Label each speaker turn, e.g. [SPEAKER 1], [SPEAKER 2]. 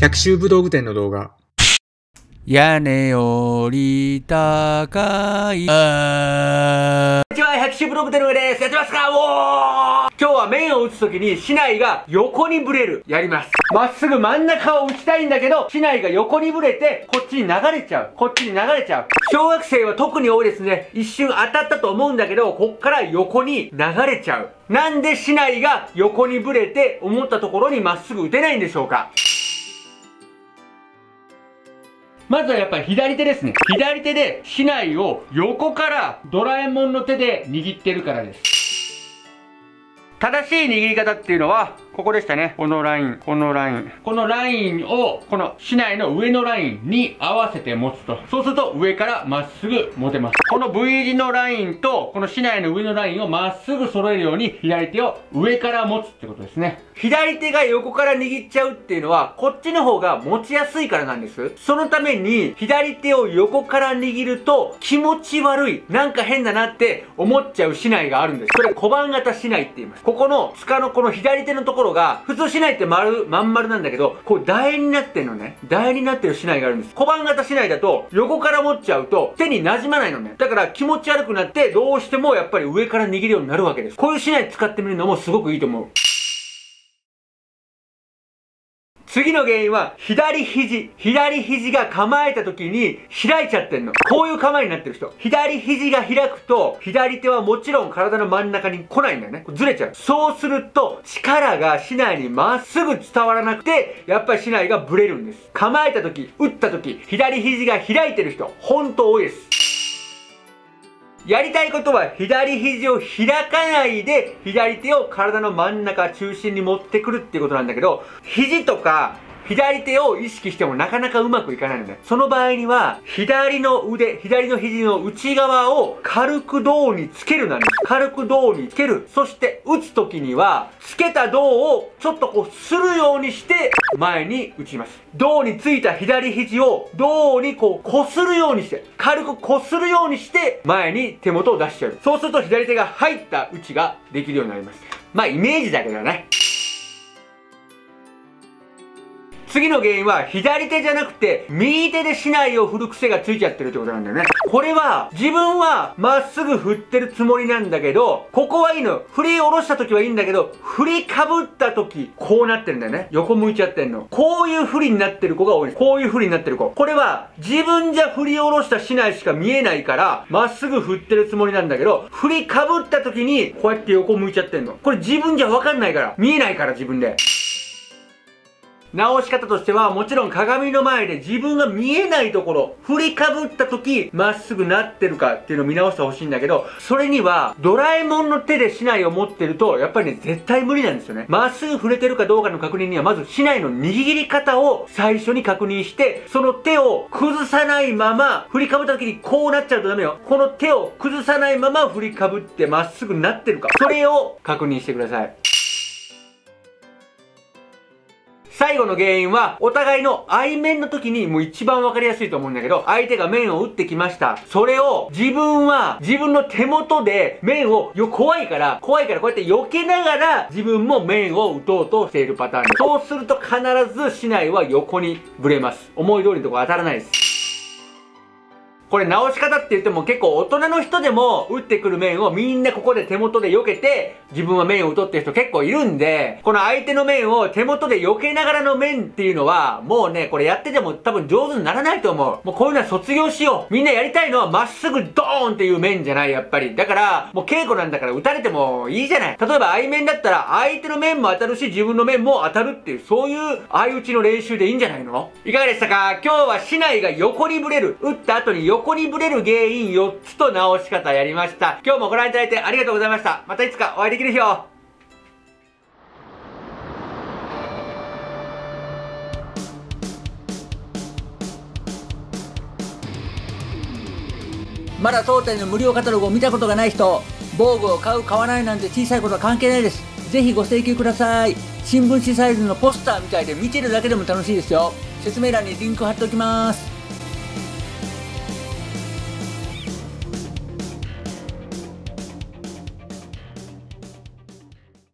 [SPEAKER 1] 百秋武道具店の動画。
[SPEAKER 2] 屋根より高い。あ
[SPEAKER 3] こんにちは、百秋ブログテの上です。やってますか？おー今日は面を打つときに、市内が横にブレる。やります。まっすぐ真ん中を打ちたいんだけど、市内が横にブレて、こっちに流れちゃう。こっちに流れちゃう。小学生は特に多いですね。一瞬当たったと思うんだけど、こっから横に流れちゃう。なんで市内が横にブレて、思ったところにまっすぐ打てないんでしょうか？まずはやっぱり左手ですね。左手で市内を横からドラえもんの手で握ってるからです。正しい握り方っていうのは、ここでしたね。このライン、このライン。このラインを、この市内の上のラインに合わせて持つと。そうすると上からまっすぐ持てます。この V 字のラインと、この市内の上のラインをまっすぐ揃えるように、左手を上から持つってことですね。左手が横から握っちゃうっていうのは、こっちの方が持ちやすいからなんです。そのために、左手を横から握ると、気持ち悪い、なんか変だなって思っちゃう市内があるんです。それ小判型市内って言います。ここの塚のこの左手のところが、普通市内って丸、まん丸なんだけど、こう楕円になってんのね。楕円になってる市内があるんです。小判型市内だと、横から持っちゃうと、手に馴染まないのね。だから気持ち悪くなって、どうしてもやっぱり上から握るようになるわけです。こういう市内使ってみるのもすごくいいと思う。次の原因は、左肘。左肘が構えた時に開いちゃってんの。こういう構えになってる人。左肘が開くと、左手はもちろん体の真ん中に来ないんだよね。ずれちゃう。そうすると、力が市内にまっすぐ伝わらなくて、やっぱり市内がブレるんです。構えた時、打った時、左肘が開いてる人、ほんと多いです。やりたいことは左肘を開かないで左手を体の真ん中中心に持ってくるっていうことなんだけど肘とか左手を意識してもなかなかうまくいかないのね。その場合には、左の腕、左の肘の内側を軽く胴につけるなんです。軽く胴につける。そして打つ時には、つけた胴をちょっとこうするようにして前に打ちます。胴についた左肘を胴にこう擦るようにして、軽く擦るようにして前に手元を出しちゃう。そうすると左手が入った打ちができるようになります。まあイメージだけどね。次の原因は左手じゃなくて右手で竹刀を振る癖がついちゃってるってことなんだよね。これは自分はまっすぐ振ってるつもりなんだけど、ここはいいの。振り下ろした時はいいんだけど、振りかぶった時こうなってるんだよね。横向いちゃってんの。こういう振りになってる子が多い。こういう振りになってる子。これは自分じゃ振り下ろした竹刀しか見えないから、まっすぐ振ってるつもりなんだけど、振りかぶった時にこうやって横向いちゃってんの。これ自分じゃわかんないから。見えないから自分で。直し方としては、もちろん鏡の前で自分が見えないところ、振りかぶった時、まっすぐなってるかっていうのを見直してほしいんだけど、それには、ドラえもんの手で竹刀を持ってると、やっぱりね、絶対無理なんですよね。まっすぐ触れてるかどうかの確認には、まず竹刀の握り方を最初に確認して、その手を崩さないまま、振りかぶった時にこうなっちゃうとダメよ。この手を崩さないまま振りかぶってまっすぐなってるか。それを確認してください。最後の原因は、お互いの相面の時にもう一番わかりやすいと思うんだけど、相手が面を打ってきました。それを自分は自分の手元で面を、よ、怖いから、怖いからこうやって避けながら自分も面を打とうとしているパターン。そうすると必ず市内は横にぶれます。思い通りのとこ当たらないです。これ直し方って言っても結構大人の人でも打ってくる面をみんなここで手元で避けて自分は面を打とうっていう人結構いるんで、この相手の面を手元で避けながらの面っていうのはもうね、これやってても多分上手にならないと思う。もうこういうのは卒業しよう。みんなやりたいのはまっすぐドーンっていう面じゃない、やっぱり。だから、もう稽古なんだから打たれてもいいじゃない。例えば相面だったら相手の面も当たるし自分の面も当たるっていう、そういう相打ちの練習でいいんじゃないの？いかがでしたか？今日は市内が横にぶれる。打った後に横にぶれる原因4つと直し方やりました。今日もご覧いただいてありがとうございました。またいつかお会いできる日を。
[SPEAKER 4] まだ当店の無料カタログを見たことがない人防具を買う買わないなんて小さいことは関係ないですぜひご請求ください新聞紙サイズのポスターみたいで見てるだけでも楽しいですよ説明欄にリンク貼っておきます